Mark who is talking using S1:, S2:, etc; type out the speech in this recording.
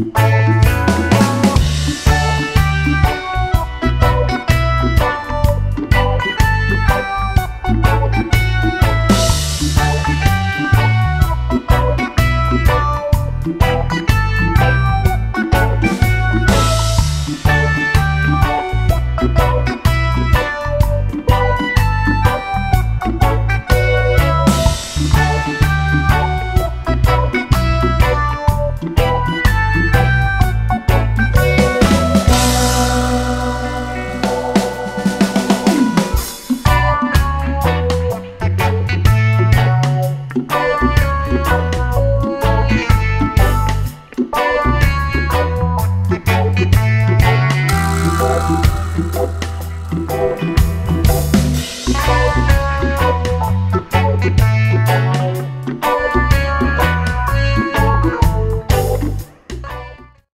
S1: Thank
S2: Thank you.